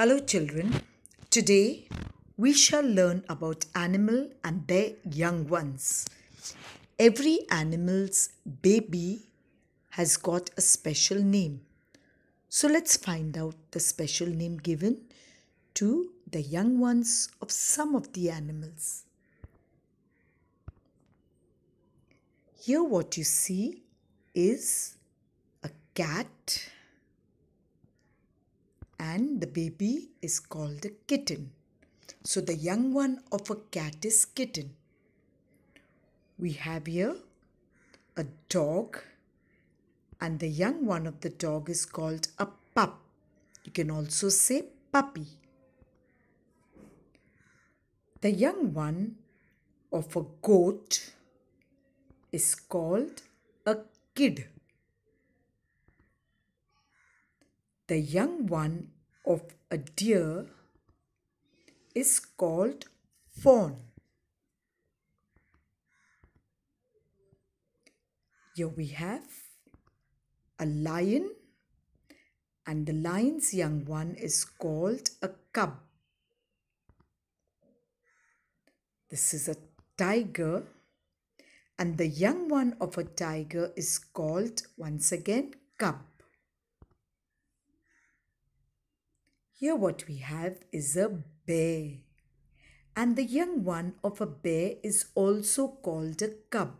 Hello, children. Today we shall learn about animal and their young ones. Every animal's baby has got a special name. So let's find out the special name given to the young ones of some of the animals. Here, what you see is a cat and the baby is called a kitten. So the young one of a cat is kitten. We have here a dog and the young one of the dog is called a pup. You can also say puppy. The young one of a goat is called a kid. The young one of a deer is called fawn. Here we have a lion and the lion's young one is called a cub. This is a tiger and the young one of a tiger is called once again cub. Here what we have is a bear and the young one of a bear is also called a cub.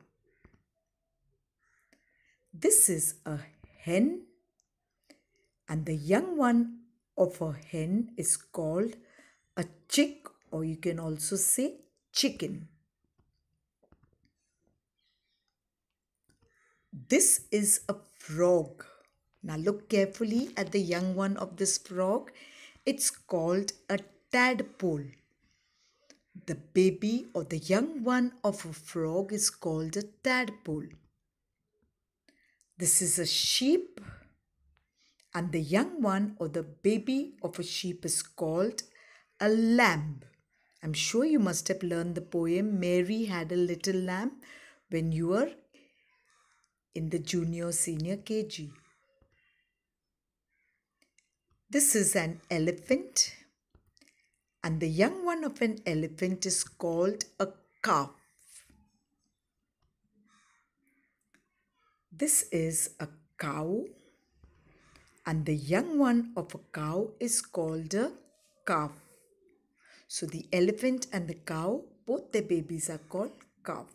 This is a hen and the young one of a hen is called a chick or you can also say chicken. This is a frog. Now look carefully at the young one of this frog. It's called a tadpole. The baby or the young one of a frog is called a tadpole. This is a sheep and the young one or the baby of a sheep is called a lamb. I'm sure you must have learned the poem Mary Had a Little Lamb when you were in the junior senior KG. This is an elephant and the young one of an elephant is called a calf. This is a cow and the young one of a cow is called a calf. So the elephant and the cow, both their babies are called calf.